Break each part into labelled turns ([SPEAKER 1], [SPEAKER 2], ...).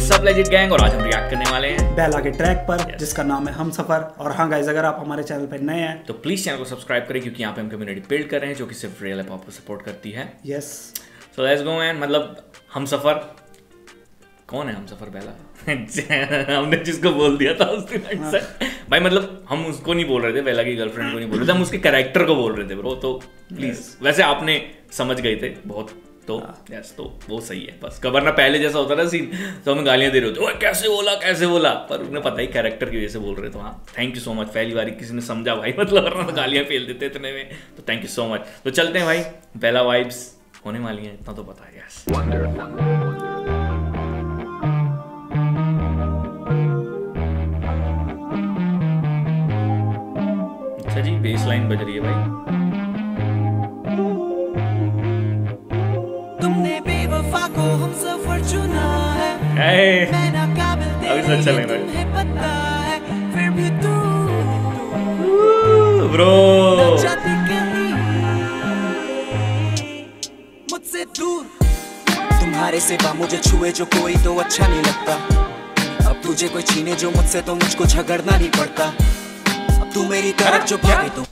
[SPEAKER 1] सब legit gang और आज हम रिएक्ट करने वाले हैं।
[SPEAKER 2] बेला के ट्रैक पर yes. जिसका नाम है हम सफ़र। और हाँ गाइज़ अगर आप हमारे चैनल पर नए हैं।
[SPEAKER 1] तो प्लीज़ चैनल को सब्सक्राइब करें क्योंकि यहाँ पे हम कम्युनिटी बिल्ड कर रहे हैं जो कि सिर्फ़ रियल हिप को सपोर्ट करती है।
[SPEAKER 2] Yes
[SPEAKER 1] so let's go man मतलब हम सफ़र। कौन है हम सफ़र बेला? हमने जिसको बोल दिया था उस दिन से भाई मतलब हम उसको नहीं बोल रहे थे बेला की गर्लफ्रेंड को नहीं बोल रहे थे हम उसके कैरेक्टर को बोल रहे थे ब्रो तो प्लीज़ वैसे आपने समझ गए थे बहुत तो यस तो वो सही है बस। कबर ना पहले जैसा होता ना सीन तो हमें गालियाँ दे रहे होते कैसे बोला कैसे बोला? पर उन्हें पता ही कैरेक्टर की वजह से बोल रहे तो हाँ थैंक यू सो मच पहली बार किसी ने समझा भाई मतलब वरना तो गालियाँ फेल देते इतने में। तो थैंक यू सो मच तो चलते हैं भाई पहला वाइब्स होने वाली हैं इतना तो पता है यस अच्छा जी बेस लाइन बज रही है भाई। अभी से अच्छा लग रहा है ब्रो मुझसे दूर।
[SPEAKER 3] तुम्हारे सिवा मुझे छुए जो कोई तो अच्छा नहीं लगता। अब तुझे कोई छीने जो मुझसे तो मुझको झगड़ना नहीं पड़ता। अब तू मेरी तरफ़ जो भागे तो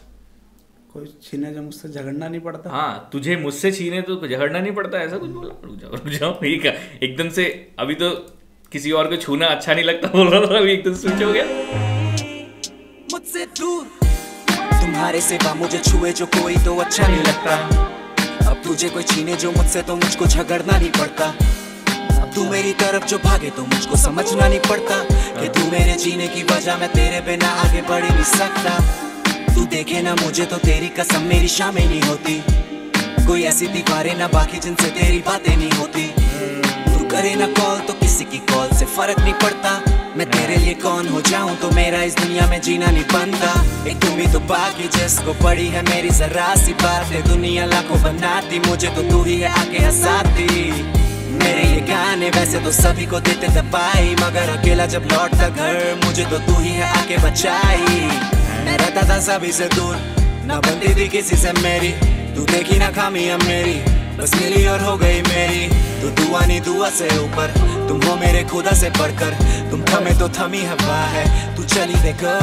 [SPEAKER 2] कोई छीने जो मुझसे झगड़ना नहीं पड़ता।
[SPEAKER 1] हाँ तुझे मुझसे छीने तो झगड़ना नहीं पड़ता ऐसा कुछ बोला? रुक जाओ रुक जाओ ठीक है। एकदम से अभी तो किसी और को छूना अच्छा नहीं लगता बोल रहा था अभी एकदम स्विच हो गया।
[SPEAKER 3] मुझसे दूर तुम्हारे सिवा मुझे छुए जो कोई तो अच्छा नहीं लगता। अब तुझे कोई छीने जो मुझसे तो मुझको झगड़ना नहीं पड़ता। अब तू मेरी तरफ़ जो भागे तो मुझको समझना नहीं पड़ता कि तू मेरे जीने की वजह मैं तेरे बिना आगे बढ़ नहीं सकता। तू देखे ना मुझे तो तेरी कसम मेरी शामें नहीं होती। कोई ऐसी दीवारें ना बाकी जिनसे तेरी बातें नहीं होती। तू करे ना कॉल तो किसी की कॉल से फ़र्क नहीं पड़ता। मैं तेरे लिए कौन हो जाऊँ तो मेरा इस दुनिया में जीना नहीं बनता। एक तुम ही तो बाकी जिसको पड़ी है मेरी जरा सी बात है। दुनिया लाखों बनाती, मुझे तो तू ही है आगे हंसाती। मेरे ये गाने वैसे तो सभी को देते दबाई मगर अकेला जब लौटता घर, मुझे तो तू ही है आके बचाई। रहता था सभी से दूर ना बनती थी किसी से मेरी। तू देखी ना खामी अब मेरी बस मिली और हो गई मेरी। तू दुआ नहीं दुआ से ऊपर तुम हो मेरे खुदा से बढ़कर। तुम थमे तो थमी हवा है तू चली देखो।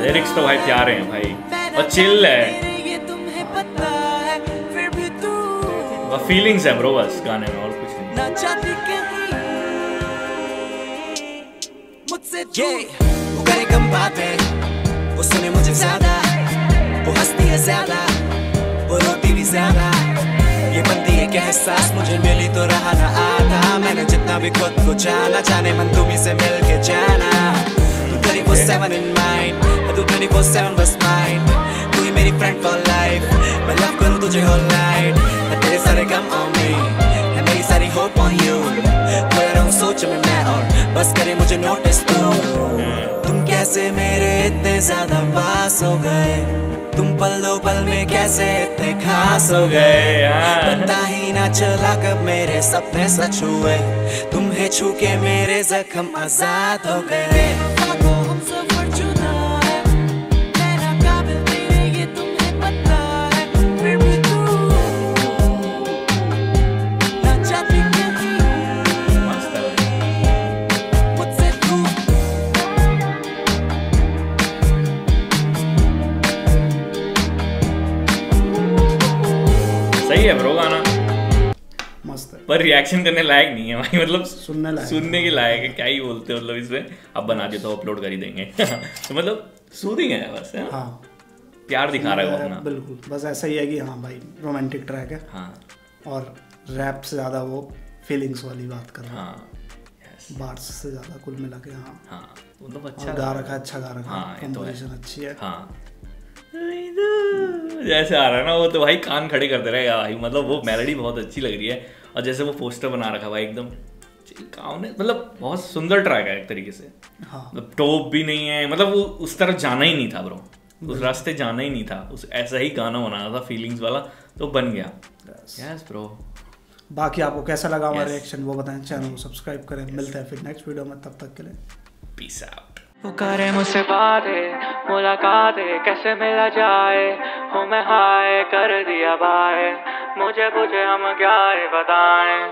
[SPEAKER 1] लिरिक्स तो भाई प्यारे हैं भाई। और चिल है। फीलिंग्स है ब्रो बस गाने में और कुछ नहीं।
[SPEAKER 3] मुझसे वो करे कम बातें, वो सुने मुझे ज़्यादा। वो हंसती है ज़्यादा, वो रोती भी ज़्यादा। ये बनती है क्या एहसास? मुझे मिली तो रहा ना आता मैंने जितना भी खुद को जाना, जाने मन तुम्ही से मिल के जाना। तू तेरी वो सेवन इन माइंड तू तेरी वो सेवन बस माइंड तू ही मेरी फ्रेंड फॉर लाइफ मैं लव करूँ तुझे होल नाइट तेरे सारे गम ऑन मी है मेरी सारी होप ऑन यू खोया रहूँ सोच में मैं और, बस करे मुझे नोटिस तुम कैसे मेरे इतने ज़्यादा पास हो गए? तुम पल दो पल में कैसे इतने खास हो गए? पता ही ना चला कब मेरे सपने सच हुए। तुम्हें छू के मेरे जख्म आज़ाद हो गए।
[SPEAKER 1] सही है ब्रो गाना।
[SPEAKER 2] मस्त है।
[SPEAKER 1] पर रिएक्शन करने लायक नहीं है भाई मतलब
[SPEAKER 2] सुनने लायक
[SPEAKER 1] सुनने के लायक है क्या ही बोलते हैं मतलब इसमें। अब बना दिया तो अपलोड कर ही देंगे। तो मतलब सूदिंग है बस है
[SPEAKER 2] हाँ।
[SPEAKER 1] प्यार दिखा रहा है वो अपना।
[SPEAKER 2] बिल्कुल। बस ऐसा ही है कि हाँ भाई रोमांटिक ट्रैक है।
[SPEAKER 1] हाँ।
[SPEAKER 2] और रैप से ज़्यादा वो फीलिंग्स वाली बात कर रहा
[SPEAKER 1] हाँ।
[SPEAKER 2] है बार्स से ज़्यादा कुल मिला के हाँ।
[SPEAKER 1] हाँ मतलब अच्छा
[SPEAKER 2] गा रखा है अच्छा गा रखा
[SPEAKER 1] हाँ,
[SPEAKER 2] है
[SPEAKER 1] ये तो है।
[SPEAKER 2] कंपोजिशन अच्छी है।
[SPEAKER 1] हाँ। जैसे आ रहा है ना वो तो भाई कान खड़े करते रहेगा भाई। मतलब वो मेलोडी बहुत अच्छी लग रही है। और जैसे वो पोस्टर बना रखा भाई एकदम ने मतलब बहुत सुंदर ट्रैक है एक तरीके से।
[SPEAKER 2] हाँ।
[SPEAKER 1] मतलब टॉप भी नहीं है मतलब वो उस तरफ़ जाना ही नहीं था ब्रो उस रास्ते जाना ही नहीं था। उस ऐसा ही गाना बनाना था फीलिंग्स वाला तो बन गया। यस ब्रो
[SPEAKER 2] बाकी आपको कैसा लगा हमारा
[SPEAKER 1] Yes.
[SPEAKER 2] रिएक्शन वो बताएँ चैनल को सब्सक्राइब करें। मिलते हैं फिर नेक्स्ट वीडियो में तब तक के लिए।
[SPEAKER 1] पीस आउट
[SPEAKER 4] वो करे मुझसे बातें मुलाकातें, कैसे मिला जाए? हो मैं हाय, कर दिया बाय। मुझे मुझे हम क्या बताएँ?